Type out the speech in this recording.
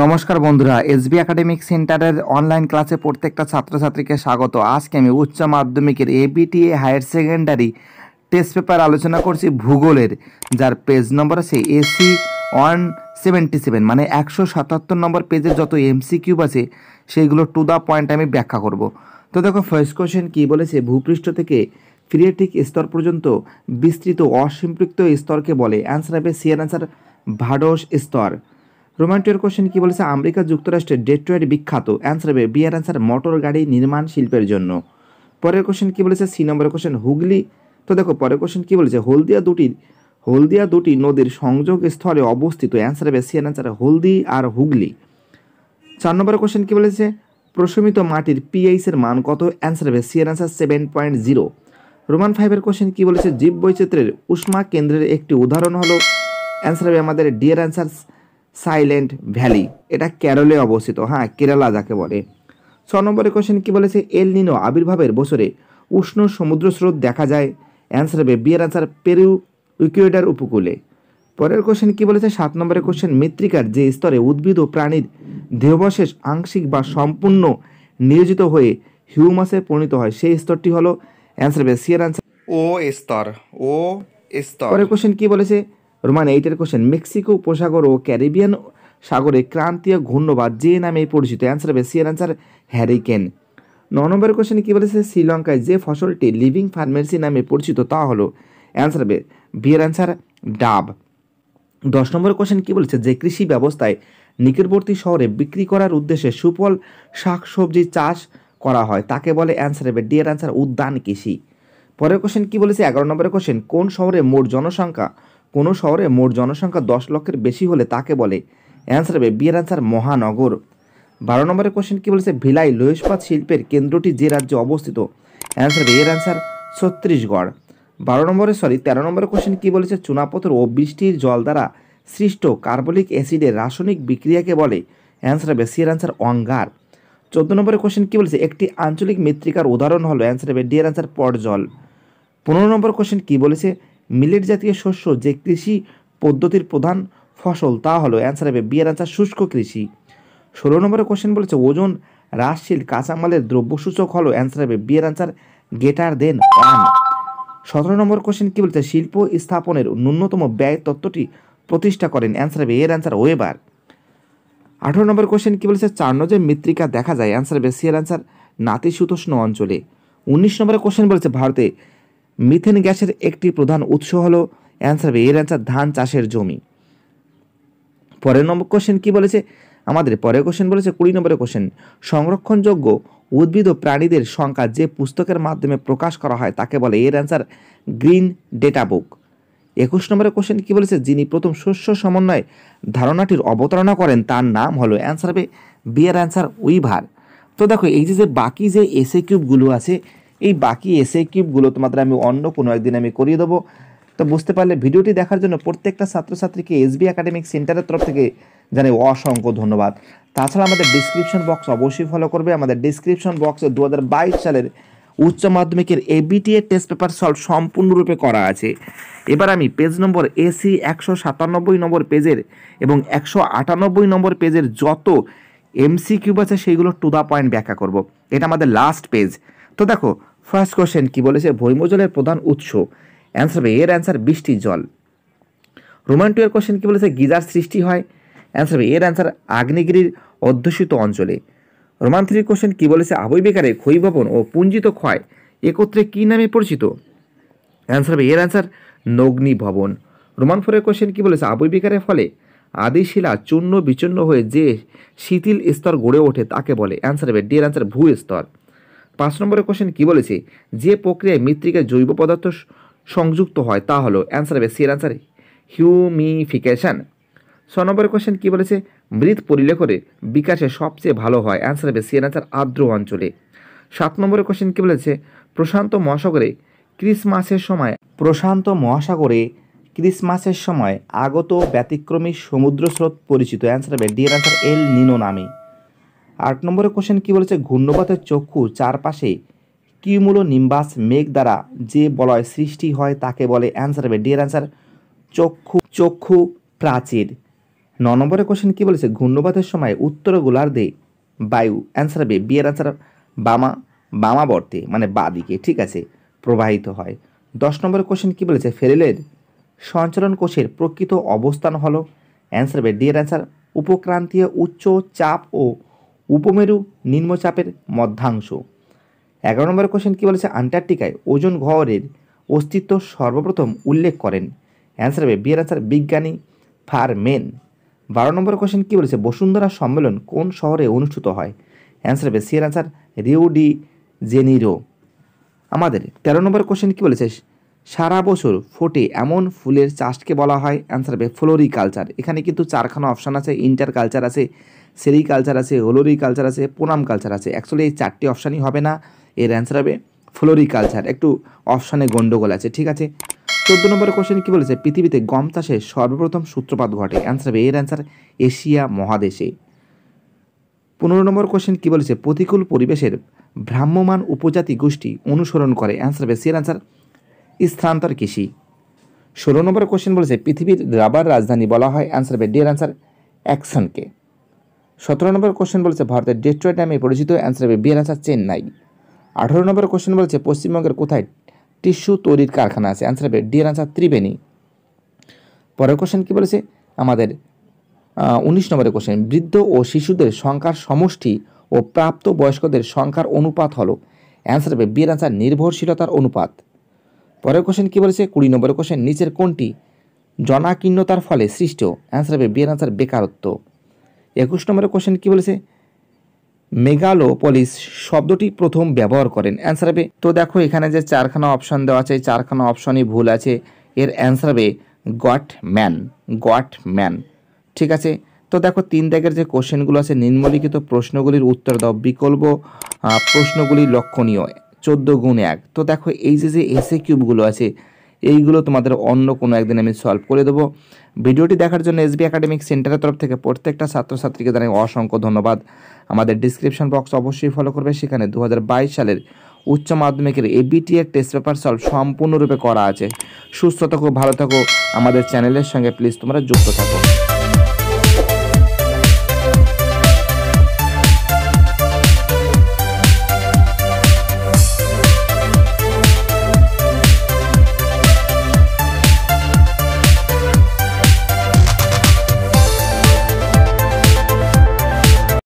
নমস্কার বন্ধুরা, SB academic সেন্টারের অনলাইন ক্লাসে প্রত্যেকটা ছাত্রছাত্রীকে স্বাগত। আজকে আমি উচ্চ মাধ্যমিকের ABTA higher secondary test paper আলোচনা করছি ভূগোলের, যার পেজ নম্বর আছে এসি ওয়ান সেভেন্টি সেভেন মানে একশো সাতাত্তর নম্বর পেজে যত এমসি কিউব আছে, সেইগুলো টু দ্য পয়েন্ট আমি ব্যাখ্যা করব। তো দেখো ফার্স্ট কোশ্চেন কী বলেছে? ভূপৃষ্ঠ থেকে ফ্রিয়েটিক স্তর পর্যন্ত বিস্তৃত অসম্পৃক্ত স্তরকে বলে। অ্যান্সার হবে সিয়ার অ্যান্সার ভাডস স্তর। রোমান্টিয়ার কোশ্চেন কি বলেছে? আমেরিকা যুক্তরাষ্ট্রের ডেট্রয়েড বিখ্যাত। অ্যান্সার হবে বিয়ার অ্যান্সার মোটর গাড়ি নির্মাণ শিল্পের জন্য। পরের কোশ্চেন কি বলেছে? সি নম্বরের কোশ্চেন হুগলি। তো দেখো, পরের কোশ্চেন কি বলেছে? হলদিয়া দুটি হলদিয়া দুটি নদীর সংযোগ স্থলে অবস্থিত। অ্যান্সার হবে সি অ্যান্সার হলদি আর হুগলি। চার নম্বরের কোশ্চেন কি বলেছে? প্রশমিত মাটির পিএইচ এর মান কত? অ্যান্সার হবে সি এর answer seven point zero roman ফাইভের কোশ্চেন কি বলেছে? জীব বৈচিত্র্যের উষ্মা কেন্দ্রের একটি উদাহরণ হলো। অ্যান্সার হবে আমাদের ডিয়ার অ্যান্সার সাইলেন্ট ভ্যালি। এটা কেরলে অবস্থিত হ্যাঁ কেরালা যাকে বলে। ছ নম্বরে কোশ্চেন কি বলেছে? এল নিনো আবির্ভাবের বছরে উষ্ণ সমুদ্র স্রোত দেখা যায়। অ্যান্সার হবে বিয়ের অ্যান্সার পেরু ইকুয়েডার উপকূলে। পরের কোশ্চেন কী বলেছে? সাত নম্বরের কোশ্চেন মৃত্তিকার যে স্তরে উদ্ভিদ ও প্রাণীর দেহবশেষ আংশিক বা সম্পূর্ণ নিয়োজিত হয়ে হিউমাসে পরিণত হয় সেই স্তরটি হলো অ্যান্সার হবে সিয়ার অ্যান্সার ও স্তর ও স্তর। পরের কোশ্চেন কী বলেছে? রোমান এইটের কোশ্চেন, মেক্সিকো উপসাগর ও ক্যারিবিয়ান সাগরে ক্রান্তীয় ঘূর্ণবাদ যে নামে পরিচিত। অ্যান্সার হবে সিয়ার অ্যান্সার হ্যারিকেন ন নম্বরের কোশ্চেন কী বলেছে? শ্রীলঙ্কায় যে ফসলটি লিভিং ফার্মেসি নামে পরিচিত, তা হলো অ্যান্সার হবে বিয়ের অ্যান্সার ডাব। দশ নম্বরের কোশ্চেন কী বলেছে? যে কৃষি ব্যবস্থায় নিকটবর্তী শহরে বিক্রি করার উদ্দেশ্যে সুফল শাকসবজি চাষ করা হয়, তাকে বলে অ্যান্সার হবে ডিয়ার অ্যান্সার উদ্যান কৃষি। পরের কোশ্চেন কী বলেছে? এগারো নম্বরের কোশ্চেন, কোন শহরে মোট জনসংখ্যা কোনো শহরে মোট জনসংখ্যা দশ লক্ষের বেশি হলে তাকে বলে। অ্যান্সার হবে বিয়ের অ্যান্সার মহানগর। বারো নম্বরের কোশ্চেন কী বলেছে? ভিলাই লোহ ইস্পাত শিল্পের কেন্দ্রটি যে রাজ্যে অবস্থিত? অ্যান্সার এর অ্যান্সার ছত্তিশগড়। বারো নম্বরে সরি তেরো নম্বরের কোশ্চেন কী বলেছে? চুনাপথর ও বৃষ্টির জল দ্বারা সৃষ্ট কার্বলিক অ্যাসিডের রাসায়নিক বিক্রিয়াকে বলে। অ্যান্সার হবে সি এর অ্যান্সার অঙ্গার। চোদ্দ নম্বরের কোশ্চেন কী বলেছে? একটি আঞ্চলিক মৃত্তিকার উদাহরণ হলো। অ্যান্সার হবে ডি এর অ্যান্সার পট জল পনেরো নম্বর কোশ্চেন কী বলেছে? মিলেট জাতীয় শস্য যে কৃষি পদ্ধতির প্রধান ফসল, তা হলো অ্যান্সার হবে বিয়ের অ্যান্সার শুষ্ক কৃষি। ষোলো নম্বরের কোশ্চেন বলেছে, ওজন হ্রাসশীল কাঁচামালের দ্রব্যসূচক হলো অ্যান্সার হবে বিয়ের অ্যান্সার গেটার দেন ওয়ান সতেরো নম্বর কোশ্চেন কী বলছে, শিল্প স্থাপনের ন্যূনতম ব্যয় তত্ত্বটি প্রতিষ্ঠা করেন অ্যান্সার হবে এর অ্যান্সার ওয়েবার। আঠেরো নম্বর কোশ্চেন কী বলেছে চার নজের মৃত্তিকা দেখা যায় অ্যান্সার হবে সি অ্যান্সার নাতিশীতোষ্ণ অঞ্চলে। উনিশ নম্বরের কোশ্চেন বলেছে, ভারতে মিথেন গ্যাসের একটি প্রধান উৎস হলো অ্যান্সার এর অ্যান্সার ধান চাষের জমি। পরের নম্বর কোশ্চেন কি বলেছে? আমাদের পরের কোশ্চেন বলেছে কুড়ি নম্বরের কোশ্চেন সংরক্ষণযোগ্য উদ্ভিদ ও প্রাণীদের সংখ্যা যে পুস্তকের মাধ্যমে প্রকাশ করা হয় তাকে বলে এর অ্যান্সার গ্রিন ডেটা বুক। একুশ নম্বরের কোশ্চেন কি বলেছে? যিনি প্রথম শস্য সমন্বয় ধারণাটির অবতারণা করেন তার নাম হলো অ্যান্সার হবে বিয়ের অ্যান্সার উইভার। তো দেখো, এই যে যে বাকি যে এসে কিউবগুলো আছে এই বাকি এসে কিউবগুলো তোমাদের আমি অন্য কোনো একদিন আমি করিয়ে দেবো। তো বুঝতে পারলে ভিডিওটি দেখার জন্য প্রত্যেকটা ছাত্রছাত্রীকে এসবি একাডেমিক সেন্টারের তরফ থেকে জানাই অসংখ্য ধন্যবাদ। তাছাড়া আমাদের ডিসক্রিপশন বক্স অবশ্যই ফলো করবে। আমাদের ডিসক্রিপশন বক্সে দু হাজার বাইশ সালের উচ্চ মাধ্যমিকের এবিটিএ টেস্ট পেপার সলভ সম্পূর্ণরূপে করা আছে। এবার আমি পেজ নম্বর এসি একশো সাতানব্বই নম্বর পেজের এবং একশো আটানব্বই নম্বর পেজের যত এমসি কিউব আছে, সেইগুলো টু দ্য পয়েন্ট ব্যাখ্যা করব। এটা আমাদের লাস্ট পেজ তো দেখো ফার্স্ট কোশ্চেন কি বলেছে? ভৈমজলের প্রধান উৎস। অ্যান্সার এর অ্যান্সার বৃষ্টির জল। রোমান টু এর কোশ্চেন কী বলেছে? গিজার সৃষ্টি হয়। অ্যান্সার হবে এর অ্যান্সার আগ্নেয়গিরির অধ্যুষিত অঞ্চলে। রোমান থ্রির কোশ্চেন কী বলেছে? আবই ক্ষয়ীভবন ও পুঞ্জিত ক্ষয় একত্রে কী নামে পরিচিত? অ্যান্সার হবে এর অ্যান্সার নগ্নি ভবন রোমান ফোরের কোশ্চেন কী বলেছে? আবই বেকারের ফলে আদিশিলা চূর্ণ বিচূর্ণ হয়ে যে শিথিল স্তর গড়ে ওঠে তাকে বলে। অ্যান্সার হবে ডি এর অ্যান্সার ভূ স্তর। পাঁচ নম্বরের কোশ্চেন কী বলেছে? যে প্রক্রিয়ায় মৃত্তিকায় জৈব পদার্থ সংযুক্ত হয়, তা হলো অ্যান্সার হবে সির অ্যান্সার হিউমিফিকেশন ছ নম্বরের কোশ্চেন কী বলেছে? মৃত পরিলেখরে বিকাশে সবচেয়ে ভালো হয় অ্যান্সার হবে সির অ্যান্সার আর্দ্র অঞ্চলে। সাত নম্বরের কোশ্চেন কী বলেছে? প্রশান্ত মহাসাগরে ক্রিসমাসের সময় প্রশান্ত মহাসাগরে ক্রিসমাসের সময় আগত ব্যতিক্রমী সমুদ্র স্রোত পরিচিত অ্যান্সার হবে ডি অ্যান্সার এল নিনো নামে। আট নম্বরের কোশ্চেন কী বলেছে? ঘূর্ণপাতের চক্ষু চারপাশে কিউমুলো নিম্বাস মেঘ দ্বারা যে বলয় সৃষ্টি হয় তাকে বলে অ্যান্সার হবে। ডি এর অ্যান্সার চক্ষু চক্ষু প্রাচীর। ন নম্বরের কোশ্চেন কি বলেছে? ঘূর্ণবাতের সময় উত্তর গোলার্ধে বায়ু অ্যান্সার হবে। বিয়ের অ্যান্সার বামা, বামাবর্তে মানে বাদিকে, ঠিক আছে, প্রবাহিত হয়। দশ নম্বরের কোশ্চেন কি বলেছে? ফেরেলের সঞ্চালন কোষের প্রকৃত অবস্থান হলো। অ্যান্সার হবে। ডি এর অ্যান্সার উপক্রান্তীয় উচ্চ চাপ ও উপমেরু নিম্নচাপের মধ্যাংশ। এগারো নম্বর কোশ্চেন কী বলেছে? আন্টার্কটিকায় ওজন ঘরের অস্তিত্ব সর্বপ্রথম উল্লেখ করেন। অ্যান্সার হবে, বিয়ের অ্যান্সার বিজ্ঞানী ফারমেন। বারো নম্বর কোশ্চেন কী বলেছে? বসুন্ধরা সম্মেলন কোন শহরে অনুষ্ঠিত হয়? অ্যান্সার হবে, সি এর অ্যান্সার রিউ ডি জেনিরো। আমাদের তেরো নম্বর কোশ্চেন কী বলেছে? সারা বছর ফোটে এমন ফুলের চাষকে বলা হয় অ্যান্সার হবে ফ্লোরিকালচার। এখানে কিন্তু চারখানা অপশান আছে ইন্টার কালচার আছে, সেরিকালচার আছে, হোলোরিকালচার আছে পোনাম কালচার আছে। অ্যাকচুয়ালি এই চারটি অপশানই হবে না, এর অ্যান্সার হবে ফ্লোরিকালচার। একটু অপশানে গণ্ডগোল আছে, ঠিক আছে? চোদ্দ নম্বর কোশ্চেন কী বলেছে? পৃথিবীতে গম চাষে সর্বপ্রথম সূত্রপাত ঘটে। অ্যান্সার হবে, এর অ্যান্সার এশিয়া মহাদেশে। পনেরো নম্বর কোশ্চেন কী বলেছে? প্রতিকূল পরিবেশের ভ্রাম্যমান উপজাতি গোষ্ঠী অনুসরণ করে। অ্যান্সার হবে, সি অ্যান্সার স্থানান্তর কৃষি। ষোলো নম্বর কোশ্চেন বলেছে, পৃথিবীর রাবার রাজধানী বলা হয় অ্যান্সার হবে ডি এর অ্যান্সার অ্যাকশনকে সতেরো নম্বর কোশ্চেন বলেছে, ভারতের ডেট্রয়েট নামে পরিচিত অ্যান্সার হবে বি এর অ্যান্সার চেন্নাই আঠারো নম্বর কোশ্চেন বলেছে, পশ্চিমবঙ্গের কোথায় টিস্যু তৈরির কারখানা আছে অ্যান্সার হবে ডি এর অ্যান্সার ত্রিবেণী। পরের কোশ্চেন কী বলেছে, আমাদের উনিশ নম্বরের কোশ্চেন বৃদ্ধ ও শিশুদের সংখ্যার সমষ্টি ও প্রাপ্ত বয়স্কদের সংখ্যার অনুপাত হলো। অ্যান্সার হবে বিয়ের অ্যান্সার নির্ভরশীলতার অনুপাত। পরের কোশ্চেন কী বলেছে? কুড়ি নম্বরের কোশ্চেন নিচের কোনটি জনাকীর্ণতার ফলে সৃষ্ট? অ্যান্সার হবে বিয়ের অ্যান্সার বেকারত্ব। একুশ নম্বরের কোশ্চেন কী বলেছে? মেগালোপলিস শব্দটি প্রথম ব্যবহার করেন। অ্যান্সার হবে, তো দেখো এখানে যে চারখানা অপশন দেওয়া আছে চারখানা অপশনই ভুল আছে। এর অ্যান্সার হবে, গট ম্যান গট ম্যান। ঠিক আছে? তো দেখো তিন দাগের যে কোশ্চেনগুলো আছে, নিম্নলিখিত প্রশ্নগুলির উত্তর দাও। বিকল্প প্রশ্নগুলি লক্ষণীয়। চোদ্দ গুণ এক। তো দেখো, এই যে যে এসে কিউবগুলো আছে, এইগুলো তোমাদের অন্য কোনো একদিন আমি সলভ করে দেবো। ভিডিওটি দেখার জন্য এসবি একাডেমিক সেন্টারের তরফ থেকে প্রত্যেকটা ছাত্রছাত্রীকে জানাই অসংখ্য ধন্যবাদ। আমাদের ডিসক্রিপশন বক্স অবশ্যই ফলো করবে। সেখানে দু হাজার বাইশ সালের উচ্চ মাধ্যমিকের এবিটি এর টেস্ট পেপার সলভ সম্পূর্ণরূপে করা আছে। সুস্থ থাকো, ভালো থাকো। আমাদের চ্যানেলের সঙ্গে প্লিজ তোমরা যুক্ত থাকো।